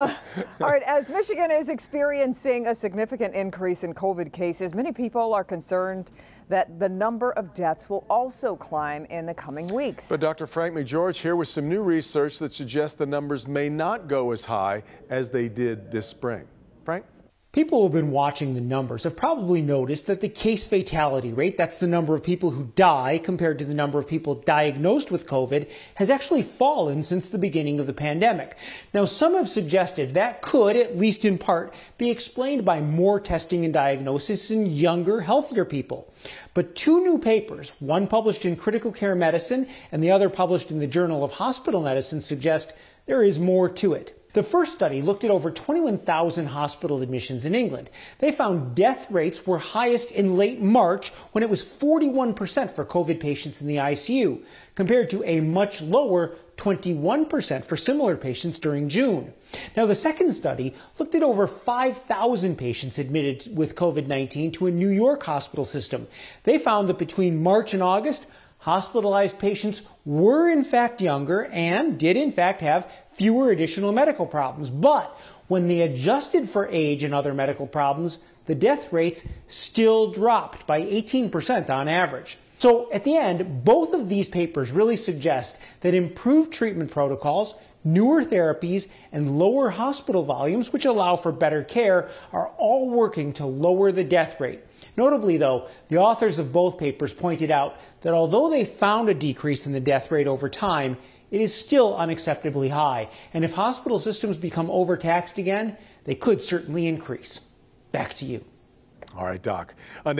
All right, as Michigan is experiencing a significant increase in COVID cases, many people are concerned that the number of deaths will also climb in the coming weeks. But Dr. Frank McGeorge here with some new research that suggests the numbers may not go as high as they did this spring. Frank? People who have been watching the numbers have probably noticed that the case fatality rate, that's the number of people who die compared to the number of people diagnosed with COVID, has actually fallen since the beginning of the pandemic. Now, some have suggested that could, at least in part, be explained by more testing and diagnosis in younger, healthier people. But two new papers, one published in Critical Care Medicine and the other published in the Journal of Hospital Medicine, suggest there is more to it. The first study looked at over 21,000 hospital admissions in England. They found death rates were highest in late March when it was 41% for COVID patients in the ICU, compared to a much lower 21% for similar patients during June. Now, the second study looked at over 5,000 patients admitted with COVID 19 to a New York hospital system. They found that between March and August, hospitalized patients were in fact younger and did in fact have fewer additional medical problems. But when they adjusted for age and other medical problems, the death rates still dropped by 18% on average. So at the end, both of these papers really suggest that improved treatment protocols, newer therapies, and lower hospital volumes, which allow for better care, are all working to lower the death rate. Notably, though, the authors of both papers pointed out that although they found a decrease in the death rate over time, it is still unacceptably high. And if hospital systems become overtaxed again, they could certainly increase. Back to you. All right, Doc. Uh,